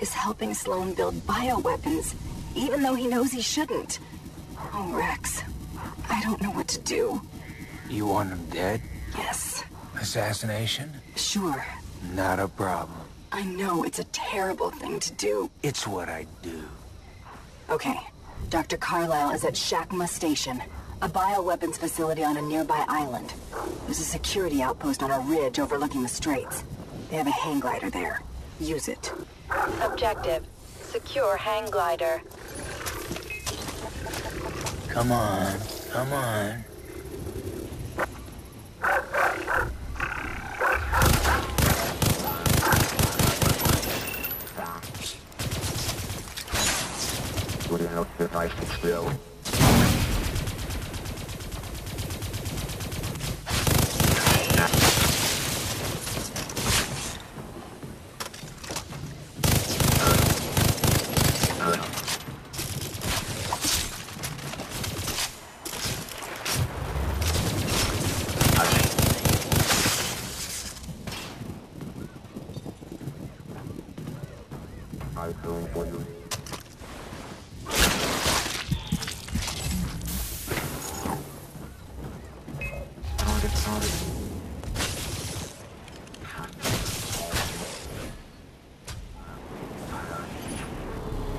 is helping Sloan build bioweapons, even though he knows he shouldn't. Oh, Rex, I don't know what to do. You want him dead? Yes, Assassination? sure. Not a problem. I know it's a terrible thing to do. It's what I do. Okay, Dr. Carlisle is at Shakma Station, a bioweapons facility on a nearby island. There's a security outpost on a ridge overlooking the straits. They have a hang glider there. Use it. Objective. Secure hang glider. Come on, come on.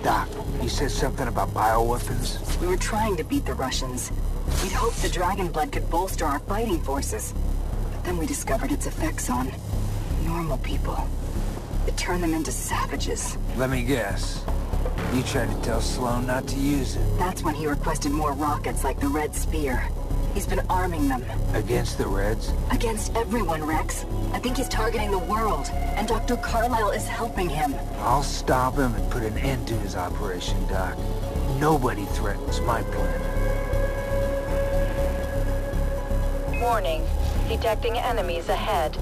Doc, you said something about bioweapons? We were trying to beat the Russians. We'd hoped the Dragon Blood could bolster our fighting forces. But then we discovered its effects on normal people. It turned them into savages. Let me guess. You tried to tell Sloan not to use it. That's when he requested more rockets like the Red Spear. He's been arming them. Against the Reds? Against everyone, Rex. I think he's targeting the world, and Dr. Carlisle is helping him. I'll stop him and put an end to his operation, Doc. Nobody threatens my planet. Warning. Detecting enemies ahead.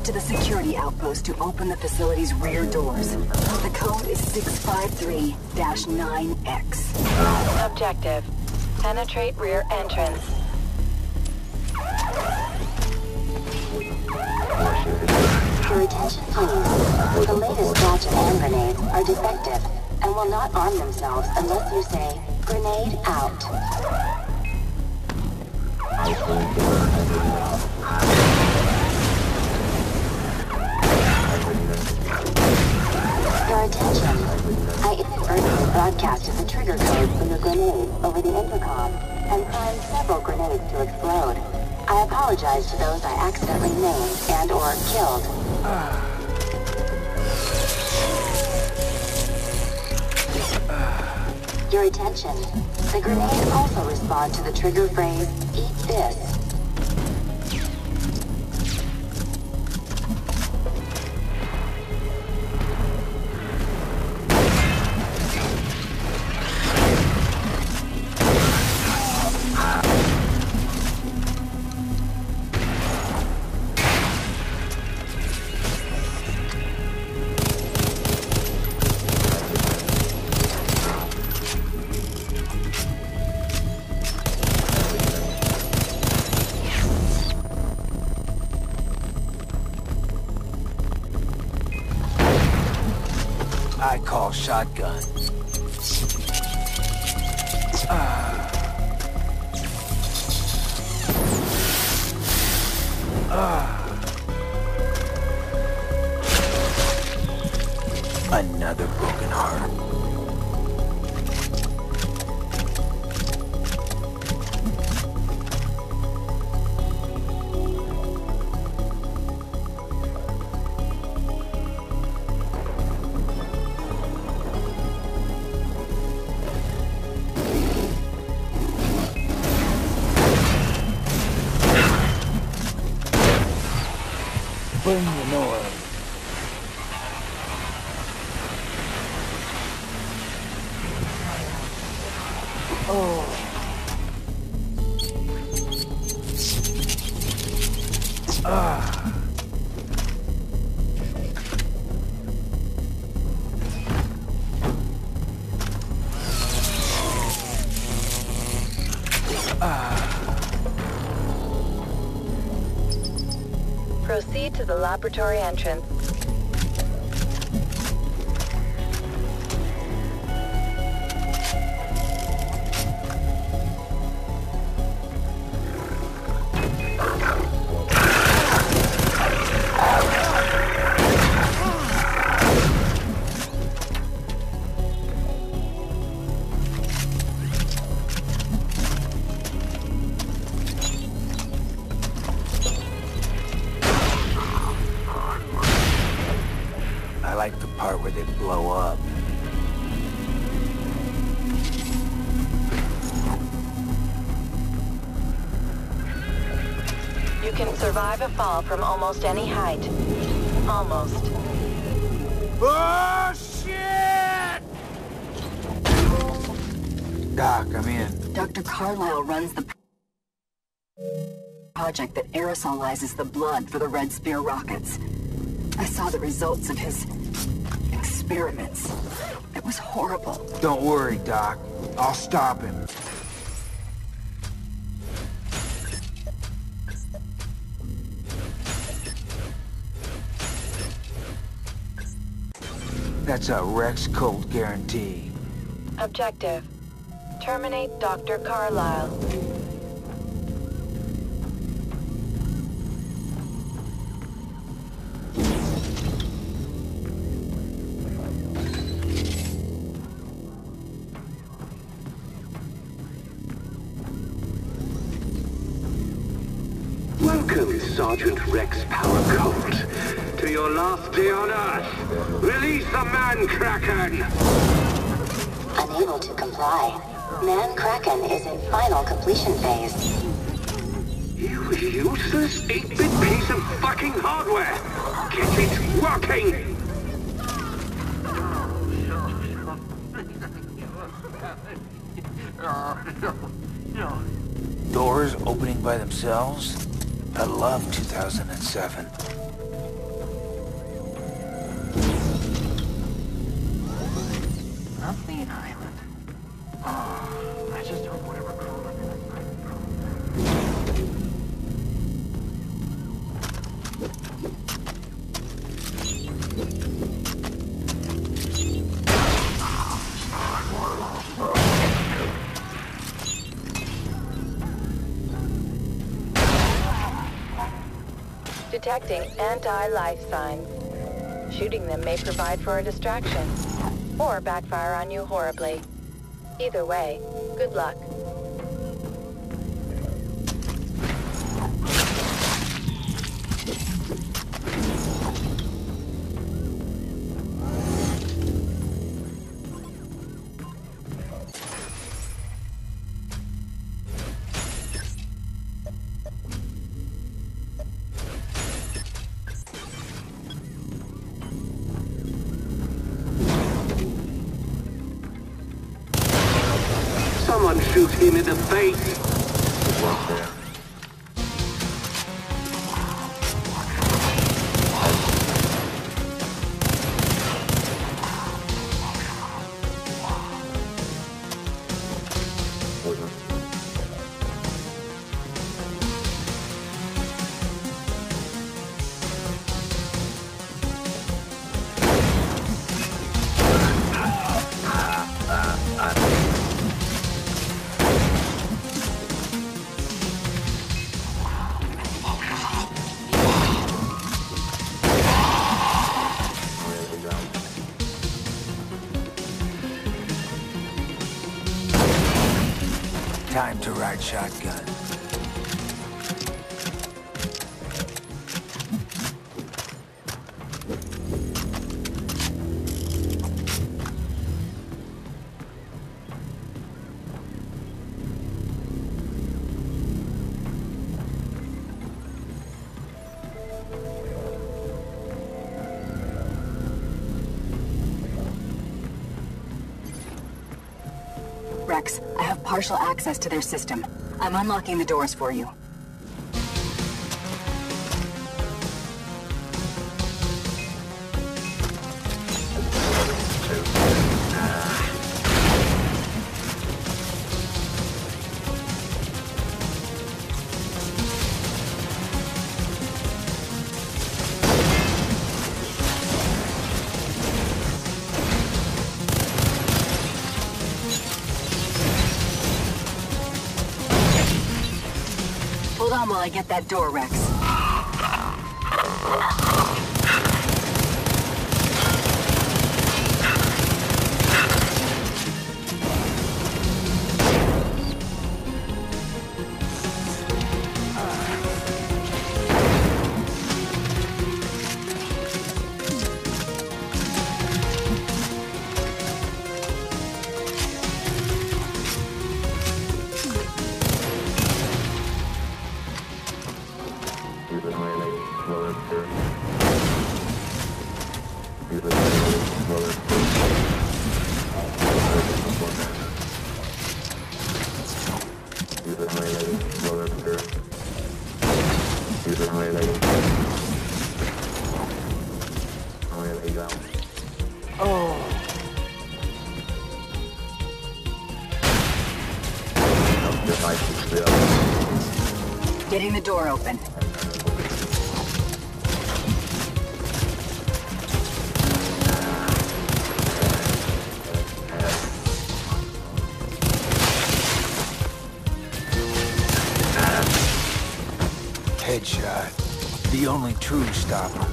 Get to the security outpost to open the facility's rear doors. The code is 653-9X. Objective. Penetrate rear entrance. Your attention, please. The latest batch of hand grenades are defective and will not arm themselves unless you say, grenade out. Your attention. I inadvertently broadcasted the trigger code for your grenade over the intercom and primed several grenades to explode. I apologize to those I accidentally named and or killed. Your attention. The grenades also respond to the trigger phrase, eat this. Another broken heart. Proceed to the laboratory entrance. Survive a fall from almost any height. Almost. Oh, shit! Doc, I'm in. Dr. Carlisle runs the project that aerosolizes the blood for the Red Spear rockets. I saw the results of his experiments. It was horrible. Don't worry, Doc. I'll stop him. That's a Rex Colt guarantee. Objective. Terminate Dr. Carlisle. Welcome, Sergeant Rex Power Colt, to your last day on Earth. Release the man Kraken! Unable to comply. Man Kraken is in final completion phase. You useless 8-bit piece of fucking hardware! Get it working! Doors opening by themselves? I love 2007. Lovely island. Oh, I just hope whatever crew Detecting anti-life signs. Shooting them may provide for a distraction, or backfire on you horribly. Either way, good luck. Someone shoot him in the face! time to ride shotgun. Partial access to their system. I'm unlocking the doors for you. On while I get that door, Rex. Getting the door open. Headshot. The only true stopper.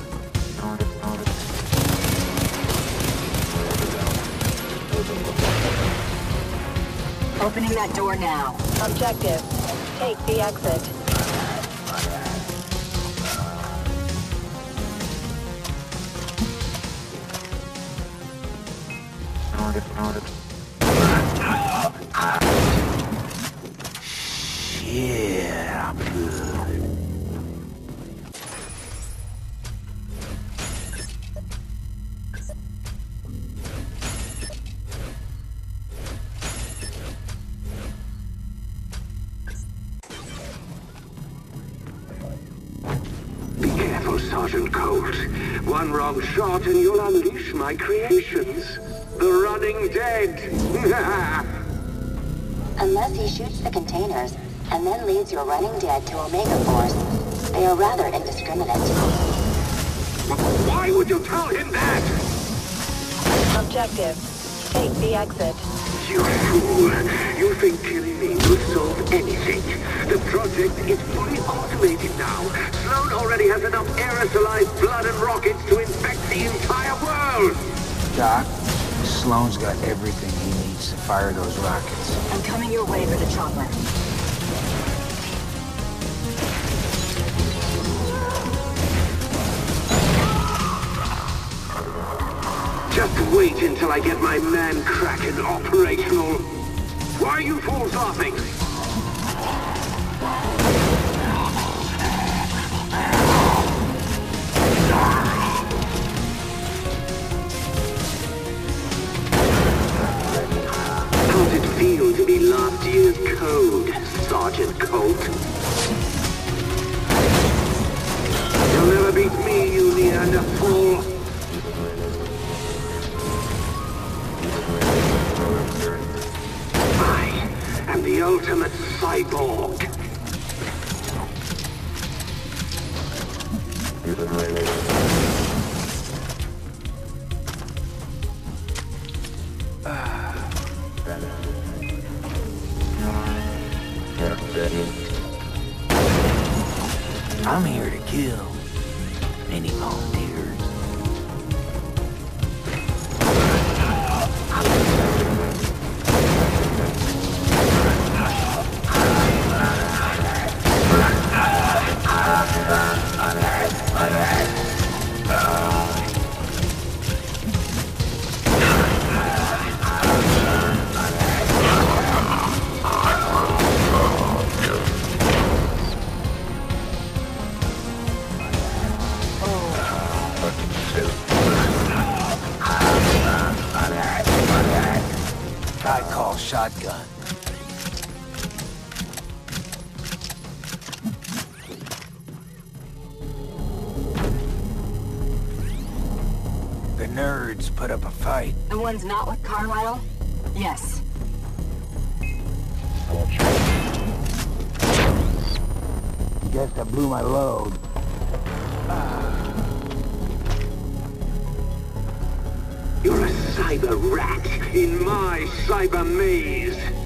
Opening that door now. Objective. Take the exit. Careful, Sergeant Colt. One wrong shot and you'll unleash my creations. The running dead. Unless he shoots the containers and then leads your running dead to Omega Force, they are rather indiscriminate. Why would you tell him that? Objective. Take the exit. You fool. You think killing me will solve anything. The project is fully automated now. Sloan already has enough aerosolized blood and rockets to infect the entire world. Doc, Sloan's got everything he needs to fire those rockets. I'm coming your way for the chopper. Just wait until I get my man Kraken operational. Why are you fools laughing? Feel to be last year's code, Sergeant Colt? You'll never beat me, you Neanderthal. I am the ultimate cyborg. Guess I blew my load. You're a cyber rat in my cyber maze.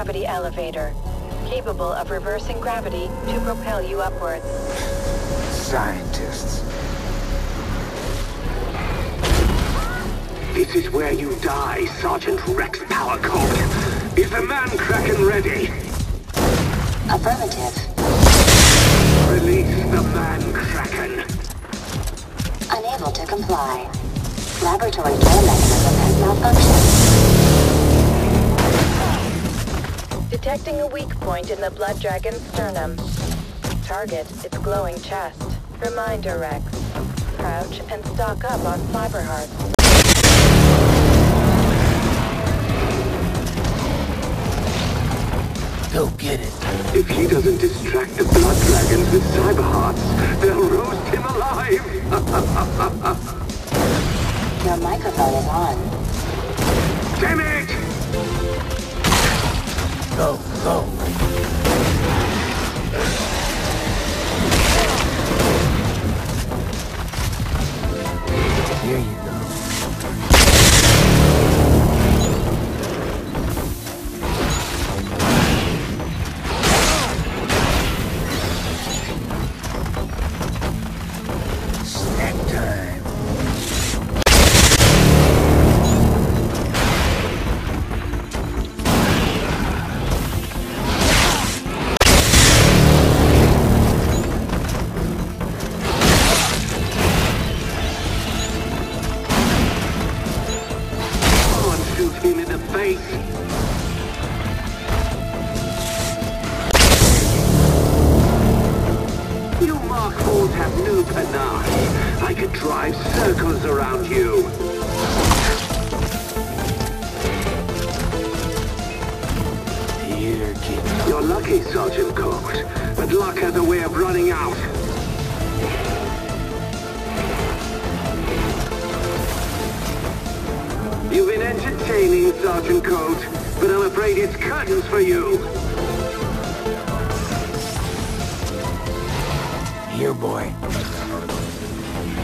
Gravity elevator. Capable of reversing gravity to propel you upwards. Scientists. This is where you die, Sergeant Rex Powercock. Is the man Kraken ready? Affirmative. Release the man Kraken. Unable to comply. Laboratory door mechanism has malfunctioned. Detecting a weak point in the Blood Dragon's sternum. Target its glowing chest. Reminder Rex. Crouch and stock up on cyber hearts. Go get it. If he doesn't distract the blood dragons with cyber hearts, they'll roast him alive. Your microphone is on. Damn it! Go, go. Here you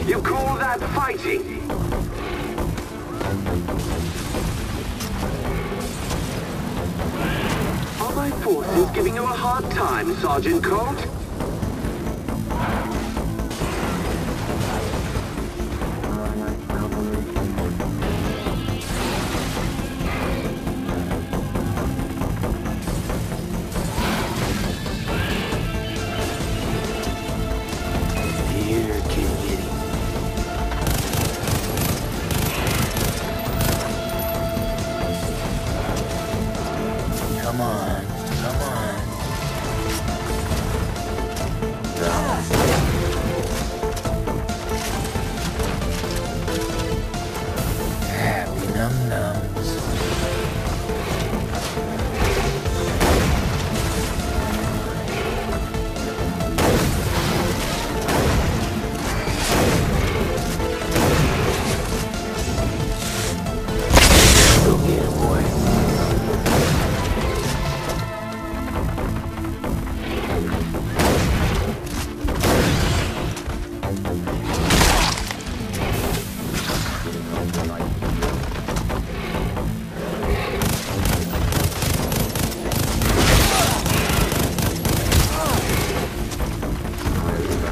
You call that fighting? Are my forces giving you a hard time, Sergeant Colt?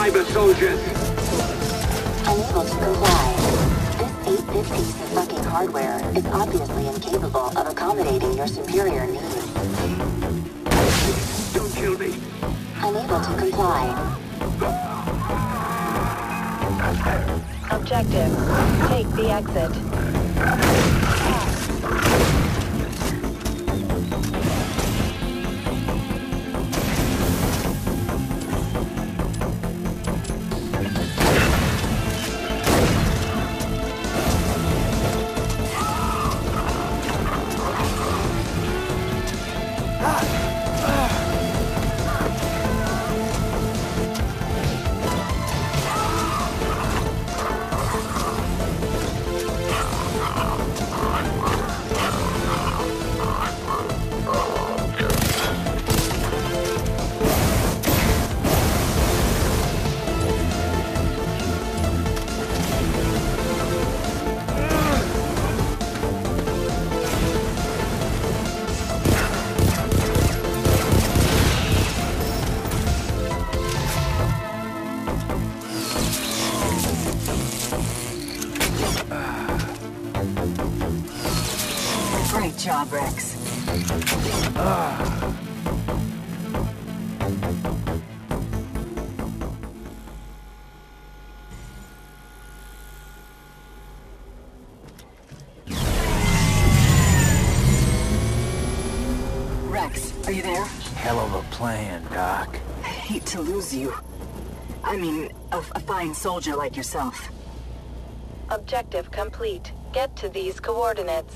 cyber soldiers! Unable to comply. This 8-bit piece of fucking hardware is obviously incapable of accommodating your superior needs. Don't kill me! Unable to comply. Objective. Take the exit. Ah. Rex, are you there? Hell of a plan, Doc. I hate to lose you. I mean, a, a fine soldier like yourself. Objective complete. Get to these coordinates.